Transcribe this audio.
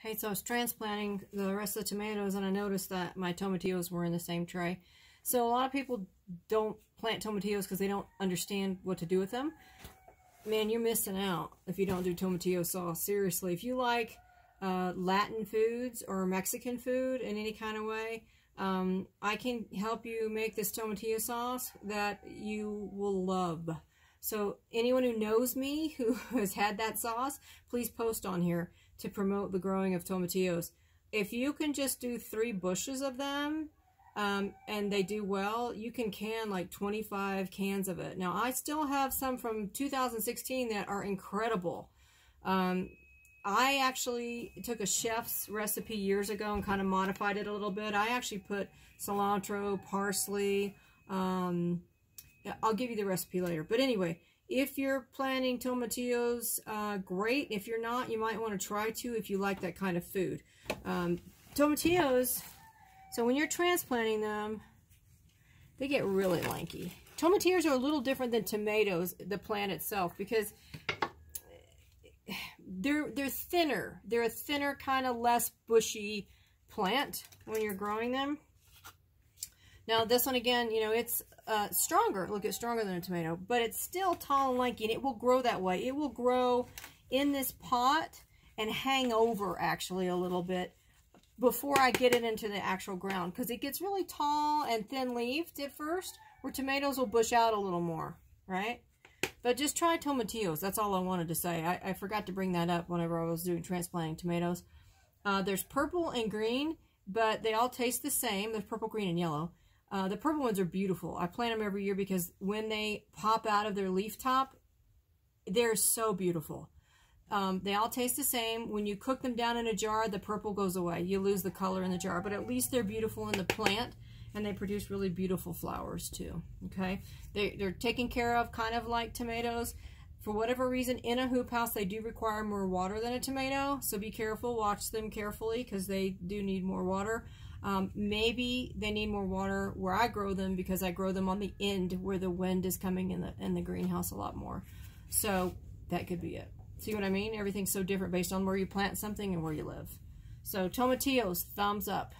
Hey, so I was transplanting the rest of the tomatoes and I noticed that my tomatillos were in the same tray. So a lot of people don't plant tomatillos because they don't understand what to do with them. Man, you're missing out if you don't do tomatillo sauce. Seriously, if you like uh, Latin foods or Mexican food in any kind of way, um, I can help you make this tomatillo sauce that you will love. So anyone who knows me who has had that sauce, please post on here to promote the growing of tomatillos. If you can just do three bushes of them um, and they do well, you can can like 25 cans of it. Now, I still have some from 2016 that are incredible. Um, I actually took a chef's recipe years ago and kind of modified it a little bit. I actually put cilantro, parsley. Um, I'll give you the recipe later. But anyway, if you're planting tomatillos, uh, great. If you're not, you might want to try to if you like that kind of food. Um, tomatillos, so when you're transplanting them, they get really lanky. Tomatillos are a little different than tomatoes, the plant itself, because they're they're thinner. They're a thinner, kind of less bushy plant when you're growing them. Now this one again, you know, it's uh, stronger. Look, it's stronger than a tomato, but it's still tall and lanky, and it will grow that way. It will grow in this pot and hang over actually a little bit before I get it into the actual ground because it gets really tall and thin-leaved at first, where tomatoes will bush out a little more, right? But just try tomatillos. That's all I wanted to say. I, I forgot to bring that up whenever I was doing transplanting tomatoes. Uh, there's purple and green, but they all taste the same. There's purple, green, and yellow. Uh, the purple ones are beautiful. I plant them every year because when they pop out of their leaf top, they're so beautiful. Um, they all taste the same. When you cook them down in a jar, the purple goes away. You lose the color in the jar, but at least they're beautiful in the plant, and they produce really beautiful flowers too, okay? They, they're taken care of kind of like tomatoes. For whatever reason, in a hoop house, they do require more water than a tomato, so be careful. Watch them carefully because they do need more water. Um, maybe they need more water where I grow them because I grow them on the end where the wind is coming in the in the greenhouse a lot more. So that could be it. See what I mean? Everything's so different based on where you plant something and where you live. So tomatillos, thumbs up.